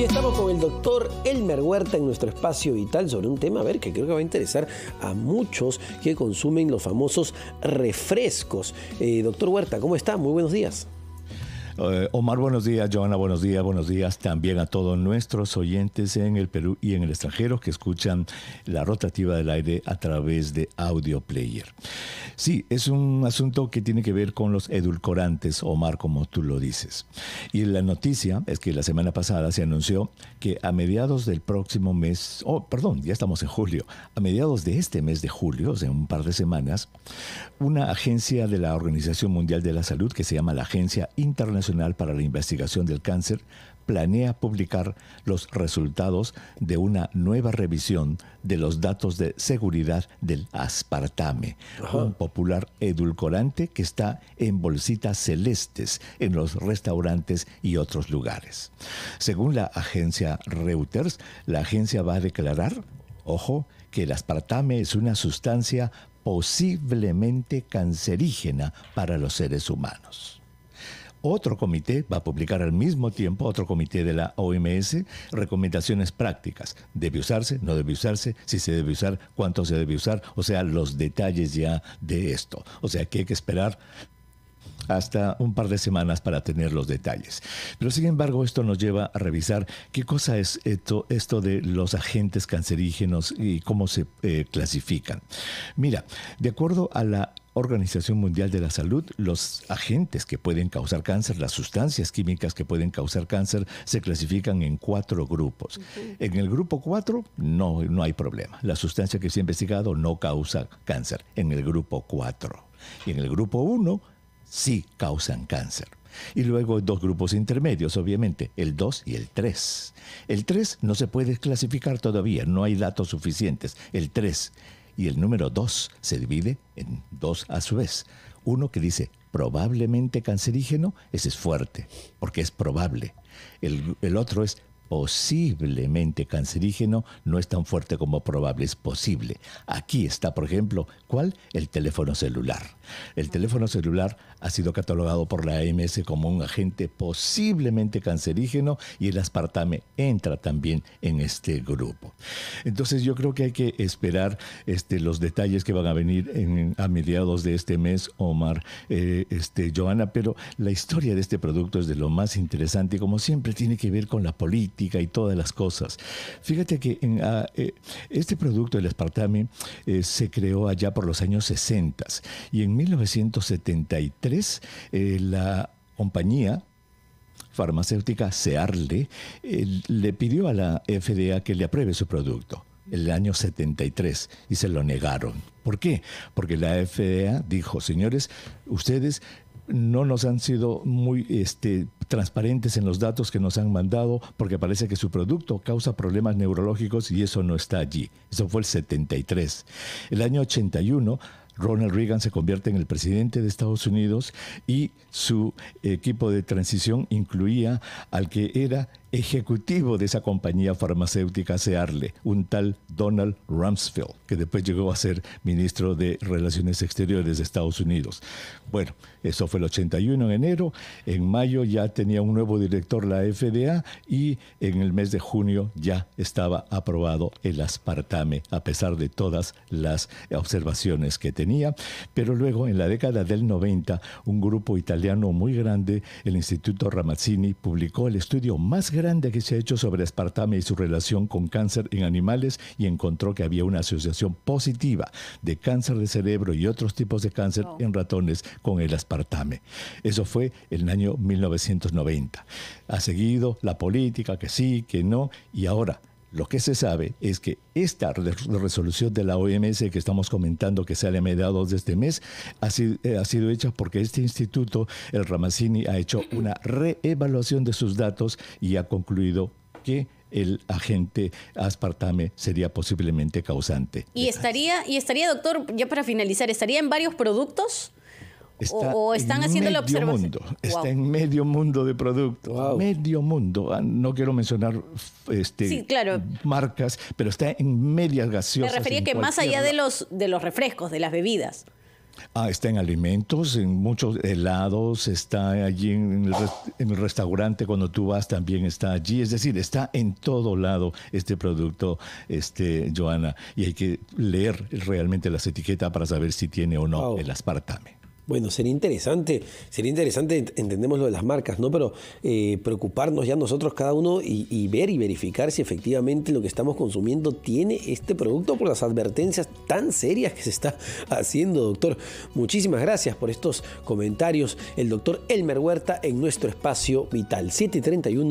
Y estamos con el doctor Elmer Huerta en nuestro espacio vital sobre un tema, a ver, que creo que va a interesar a muchos que consumen los famosos refrescos. Eh, doctor Huerta, ¿cómo está? Muy buenos días. Eh, Omar, buenos días. Joana, buenos días. Buenos días también a todos nuestros oyentes en el Perú y en el extranjero que escuchan la rotativa del aire a través de Audio Player. Sí, es un asunto que tiene que ver con los edulcorantes, Omar, como tú lo dices. Y la noticia es que la semana pasada se anunció que a mediados del próximo mes, oh, perdón, ya estamos en julio, a mediados de este mes de julio, o sea, un par de semanas, una agencia de la Organización Mundial de la Salud, que se llama la Agencia Internacional para la Investigación del Cáncer planea publicar los resultados de una nueva revisión de los datos de seguridad del aspartame, un popular edulcorante que está en bolsitas celestes en los restaurantes y otros lugares. Según la agencia Reuters, la agencia va a declarar, ojo, que el aspartame es una sustancia posiblemente cancerígena para los seres humanos. Otro comité va a publicar al mismo tiempo, otro comité de la OMS, recomendaciones prácticas. ¿Debe usarse? ¿No debe usarse? Si se debe usar, ¿cuánto se debe usar? O sea, los detalles ya de esto. O sea, que hay que esperar hasta un par de semanas para tener los detalles. Pero sin embargo, esto nos lleva a revisar qué cosa es esto, esto de los agentes cancerígenos y cómo se eh, clasifican. Mira, de acuerdo a la Organización Mundial de la Salud, los agentes que pueden causar cáncer, las sustancias químicas que pueden causar cáncer, se clasifican en cuatro grupos. En el grupo 4 no, no hay problema. La sustancia que se ha investigado no causa cáncer. En el grupo 4. Y en el grupo 1 sí causan cáncer. Y luego dos grupos intermedios, obviamente, el 2 y el 3. El 3 no se puede clasificar todavía, no hay datos suficientes. El 3 y el número 2 se divide en dos a su vez. Uno que dice probablemente cancerígeno, ese es fuerte, porque es probable. El, el otro es posiblemente cancerígeno no es tan fuerte como probable, es posible. Aquí está, por ejemplo, ¿cuál? El teléfono celular. El teléfono celular ha sido catalogado por la AMS como un agente posiblemente cancerígeno y el aspartame entra también en este grupo. Entonces yo creo que hay que esperar este, los detalles que van a venir a mediados de este mes, Omar, eh, este, pero la historia de este producto es de lo más interesante y como siempre tiene que ver con la política y todas las cosas. Fíjate que ah, eh, este producto, el aspartame, eh, se creó allá por los años 60 y en 1973 eh, la compañía farmacéutica Searle le pidió a la FDA que le apruebe su producto el año 73 y se lo negaron. ¿Por qué? Porque la FDA dijo, señores, ustedes no nos han sido muy este, transparentes en los datos que nos han mandado porque parece que su producto causa problemas neurológicos y eso no está allí. Eso fue el 73. El año 81 Ronald Reagan se convierte en el presidente de Estados Unidos y su equipo de transición incluía al que era ejecutivo de esa compañía farmacéutica Searle, un tal Donald Rumsfeld, que después llegó a ser ministro de Relaciones Exteriores de Estados Unidos. Bueno, eso fue el 81 en enero, en mayo ya tenía un nuevo director la FDA y en el mes de junio ya estaba aprobado el aspartame, a pesar de todas las observaciones que tenía. Pero luego, en la década del 90, un grupo italiano muy grande, el Instituto Ramazzini, publicó el estudio más grande grande que se ha hecho sobre aspartame y su relación con cáncer en animales y encontró que había una asociación positiva de cáncer de cerebro y otros tipos de cáncer oh. en ratones con el aspartame. Eso fue en el año 1990. Ha seguido la política, que sí, que no, y ahora lo que se sabe es que esta resolución de la OMS que estamos comentando que sale a mediados de este mes ha sido, eh, ha sido, hecha porque este instituto, el Ramazzini, ha hecho una reevaluación de sus datos y ha concluido que el agente aspartame sería posiblemente causante. Y estaría, y estaría, doctor, ya para finalizar, ¿estaría en varios productos? O, están haciendo la observación. Mundo, Está en medio mundo de productos. Medio mundo. Ah, no quiero mencionar este, marcas, pero está en medias gaseosas. Me refería que más allá de los, de los refrescos, de las bebidas. Ah, está en alimentos, en muchos helados, está allí en el, restaurante cuando tú vas también está allí. Es decir, está en todo lado este producto, este, Joana. Y hay que leer realmente las etiquetas para saber si tiene o no el aspartame. Bueno, sería interesante, sería interesante, entendemos lo de las marcas, ¿no? Pero eh, preocuparnos ya nosotros cada uno y, ver y verificar si efectivamente lo que estamos consumiendo tiene este producto por las advertencias tan serias que se está haciendo, doctor. Muchísimas gracias por estos comentarios. El doctor Elmer Huerta en nuestro espacio vital. 731